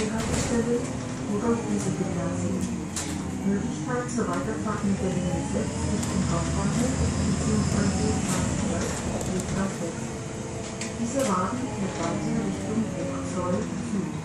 Wechselhaltestelle Rudolf Wiese Gymnasium. Möglichkeit zur Weiterfahrt mit der Linie 6 Richtung Hauptbahnhof bzw. Bahnhof Diese Wagen fährt weiter Richtung Bruchzoll Süd.